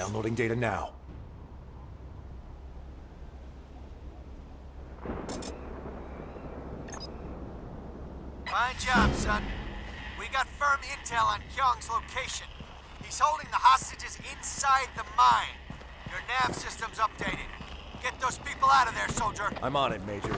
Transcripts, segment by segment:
Downloading data now. Fine job, son. We got firm intel on Kyong's location. He's holding the hostages inside the mine. Your nav system's updated. Get those people out of there, soldier. I'm on it, Major.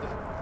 system.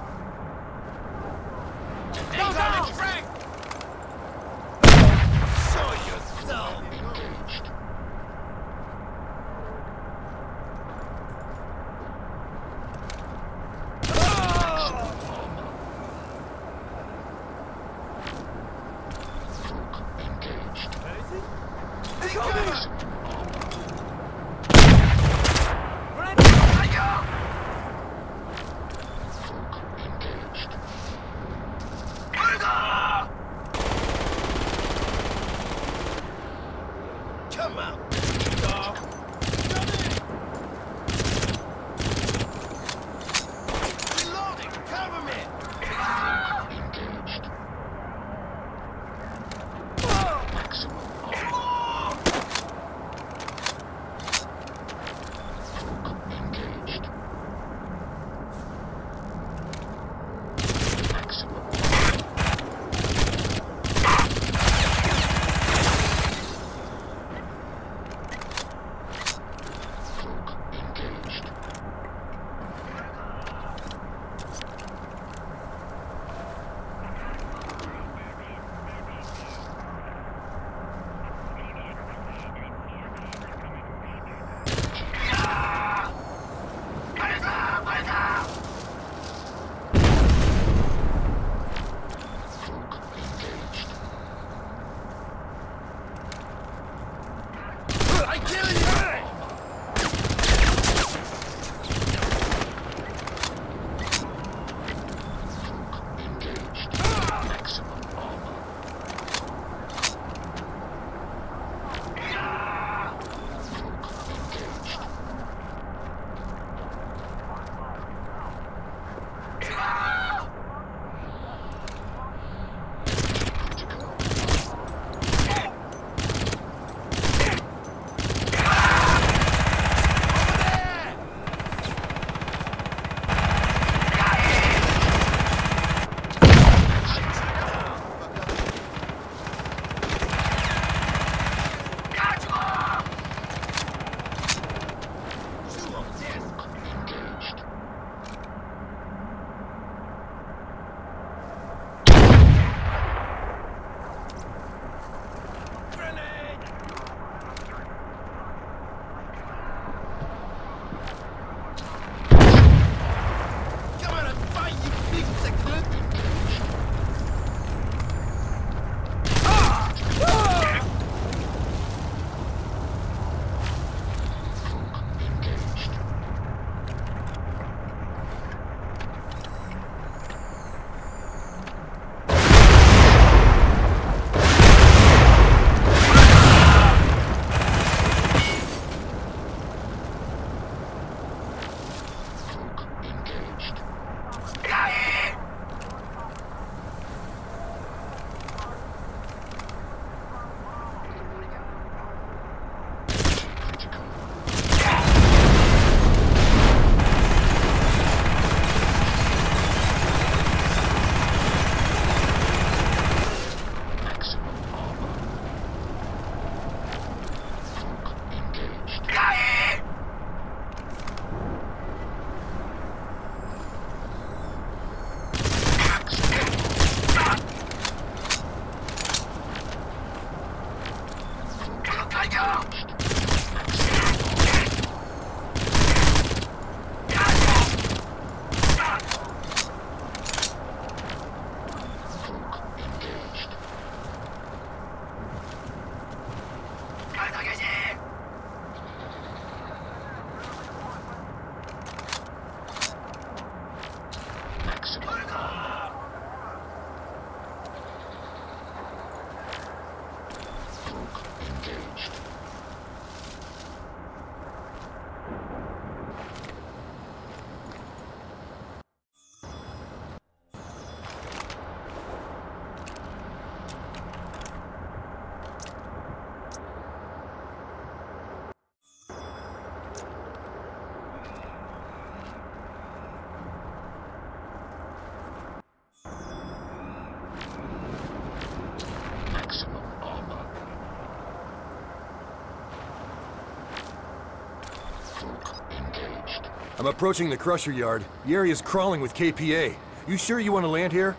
I'm approaching the crusher yard. The area's crawling with KPA. You sure you want to land here?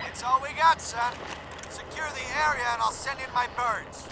It's all we got, son. Secure the area and I'll send in my birds.